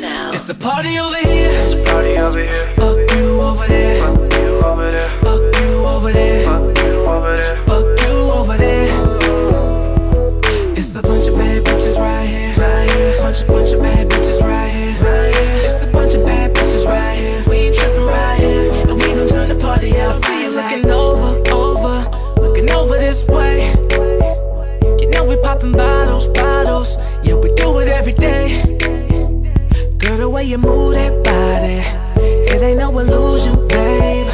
It's a party over here. It's a party over here. Fuck you over there. Fuck you over there. Fuck you over there. Fuck you over there. Fuck you over there. It's a bunch of bad bitches right here. Right here. Bunch, bunch of bad bitches right here. Right here. It's a bunch of bad bitches right here. We ain't tripping right here. And we gon' turn the party out. I see you looking over, over. Looking over this way. You know we popping bottles, bottles. Yeah, we do it every day. Way you move that body, it ain't no illusion, babe.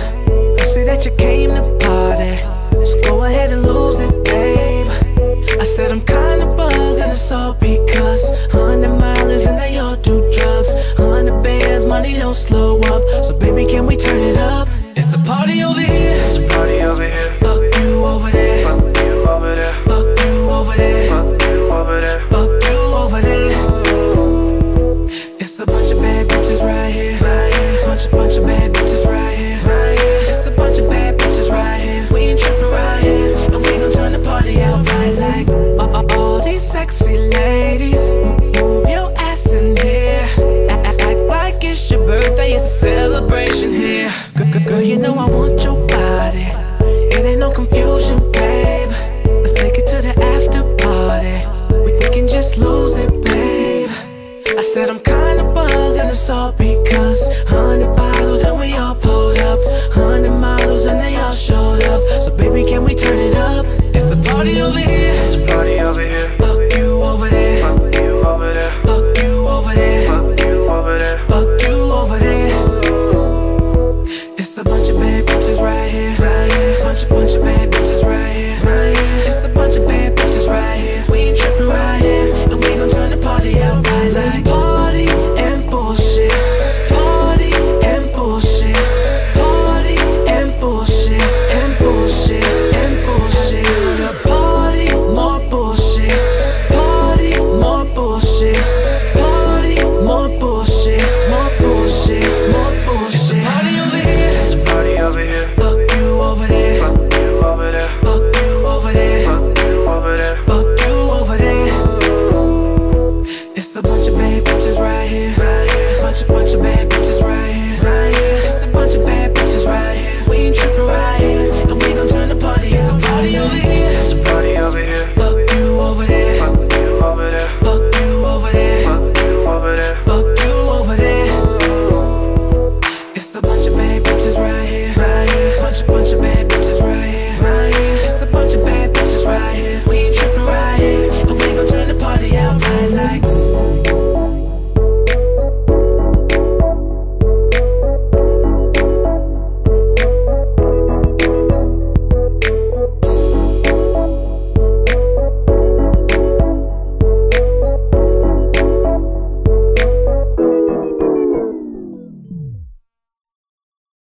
I see that you came to party, so go ahead and lose it, babe. I said I'm kinda buzzed, and it's all because hundred miles and they all do drugs. Hundred bands, money don't slow up, so baby, can we turn it up? It's a party over here. It's a bunch of bad bitches right here. We ain't tripping right here. And we gon' turn the party out right like all, all, all these sexy ladies. Move your ass in here. Act, like it's your birthday. It's a celebration here. Girl, you know I want your body. It ain't no confusion, babe. Let's take it to the after party. We, we can just lose it, babe. I said I'm kinda buzzed and it's all because Hundred over here. There's a party over here. Fuck you over there. Fuck you over there. Fuck you over there. Fuck you over there. Fuck you over there. It's a bunch of bad bitches right here. Right here. Bunch of bunch of bad. It's a bunch of bad bitches right here. Right here. Bunch, bunch of bad bitches right here. Right here.